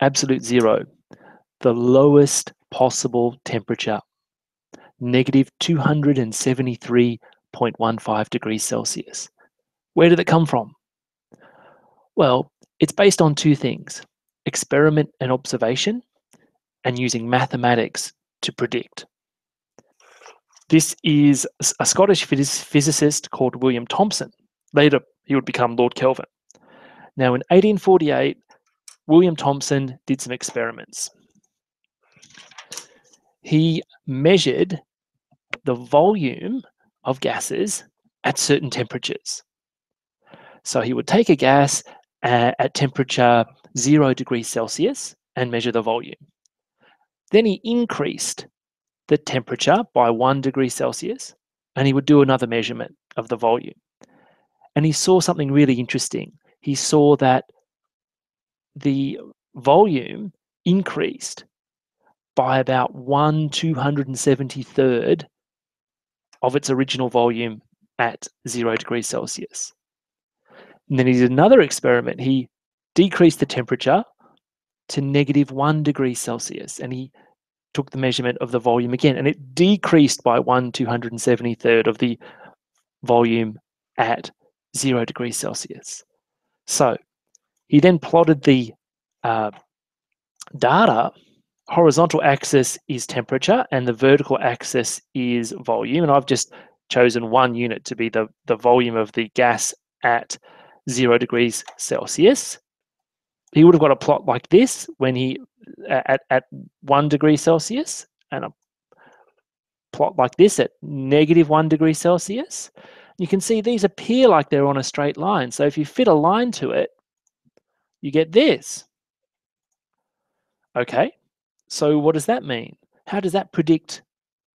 absolute zero, the lowest possible temperature, negative 273.15 degrees Celsius. Where did it come from? Well, it's based on two things experiment and observation, and using mathematics to predict. This is a Scottish physicist called William Thomson. Later, he would become Lord Kelvin. Now, in 1848, William Thomson did some experiments. He measured the volume of gases at certain temperatures. So he would take a gas uh, at temperature zero degrees Celsius and measure the volume. Then he increased the temperature by one degree Celsius and he would do another measurement of the volume. And he saw something really interesting. He saw that the volume increased by about 1 273rd of its original volume at 0 degrees Celsius. And then he did another experiment. He decreased the temperature to negative 1 degree Celsius and he took the measurement of the volume again and it decreased by 1 273rd of the volume at 0 degrees Celsius. So he then plotted the uh, data. Horizontal axis is temperature and the vertical axis is volume. And I've just chosen one unit to be the, the volume of the gas at zero degrees Celsius. He would have got a plot like this when he at, at one degree Celsius and a plot like this at negative one degree Celsius. You can see these appear like they're on a straight line. So if you fit a line to it, you get this. Okay, so what does that mean? How does that predict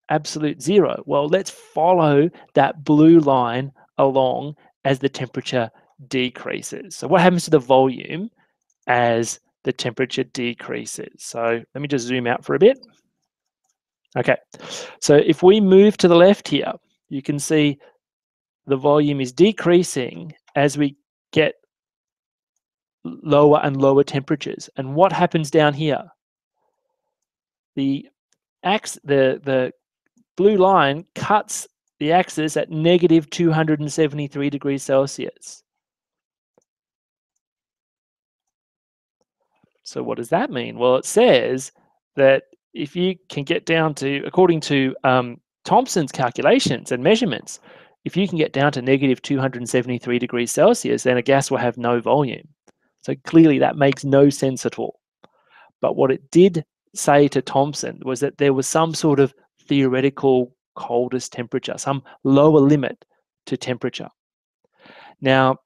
absolute zero? Well, let's follow that blue line along as the temperature decreases. So what happens to the volume as the temperature decreases? So let me just zoom out for a bit. Okay, so if we move to the left here, you can see the volume is decreasing as we get lower and lower temperatures. And what happens down here? The ax the the blue line cuts the axis at negative 273 degrees Celsius. So what does that mean? Well, it says that if you can get down to, according to um, Thomson's calculations and measurements, if you can get down to negative 273 degrees Celsius, then a gas will have no volume. So clearly that makes no sense at all. But what it did say to Thomson was that there was some sort of theoretical coldest temperature, some lower limit to temperature. Now,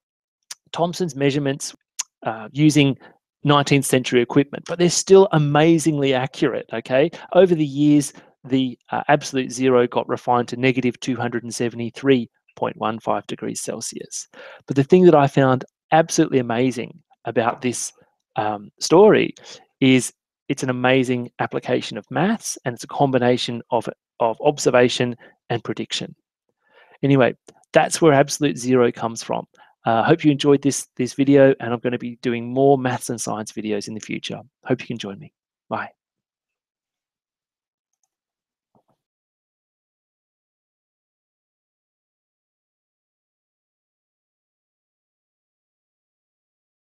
Thomson's measurements uh, using 19th century equipment, but they're still amazingly accurate. Okay, over the years, the uh, absolute zero got refined to negative 273.15 degrees Celsius. But the thing that I found absolutely amazing about this um, story is it's an amazing application of maths and it's a combination of, of observation and prediction. Anyway, that's where absolute zero comes from. I uh, hope you enjoyed this, this video and I'm going to be doing more maths and science videos in the future. Hope you can join me. Bye.